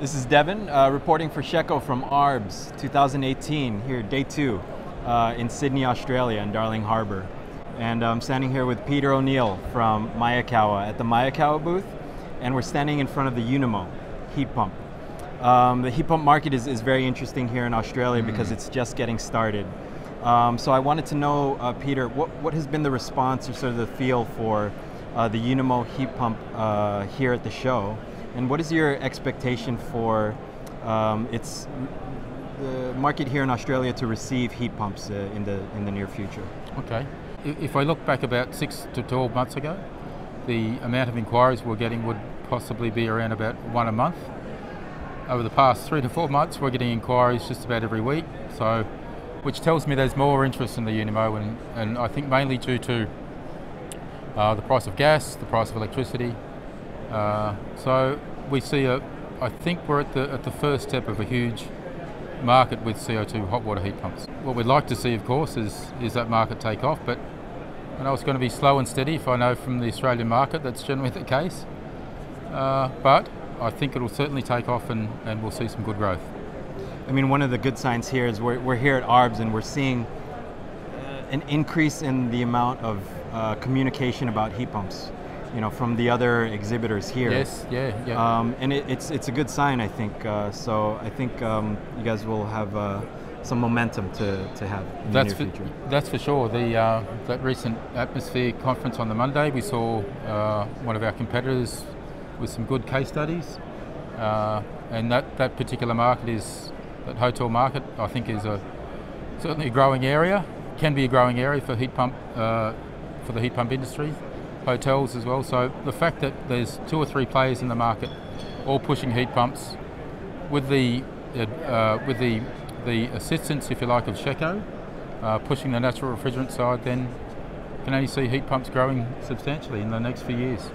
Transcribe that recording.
This is Devin uh, reporting for shecco from ARBS 2018, here, day two, uh, in Sydney, Australia, in Darling Harbour. And I'm standing here with Peter O'Neill from Mayekawa at the Mayekawa booth, and we're standing in front of the Unimo heat pump. Um, the heat pump market is, is very interesting here in Australia mm. because it's just getting started. Um, so I wanted to know, uh, Peter, what, what has been the response or sort of the feel for uh, the Unimo heat pump uh, here at the show? And what is your expectation for um, its the market here in Australia to receive heat pumps uh, in the in the near future? Okay. If I look back about six to 12 months ago, the amount of inquiries we're getting would possibly be around about one a month. Over the past three to four months, we're getting inquiries just about every week, so which tells me there's more interest in the Unimo, and, and I think mainly due to uh, the price of gas, the price of electricity, uh, so we see a, I think we're at the, at the first step of a huge market with CO2 hot water heat pumps. What we'd like to see, of course, is, is that market take off, but I know it's going to be slow and steady if I know from the Australian market that's generally the case. Uh, but I think it'll certainly take off and, and we'll see some good growth. I mean, one of the good signs here is we're, we're here at ARBS and we're seeing uh, an increase in the amount of uh, communication about heat pumps you know, from the other exhibitors here. Yes, yeah, yeah. Um, and it, it's it's a good sign, I think. Uh, so I think um, you guys will have uh, some momentum to, to have in that's the near for, future. That's for sure. The uh, that recent atmosphere conference on the Monday, we saw uh, one of our competitors with some good case studies, uh, and that that particular market is that hotel market. I think is a certainly a growing area. Can be a growing area for heat pump uh, for the heat pump industry hotels as well. So the fact that there's two or three players in the market, all pushing heat pumps, with the uh, with the the assistance, if you like, of shecco, uh, pushing the natural refrigerant side, then can only see heat pumps growing substantially in the next few years.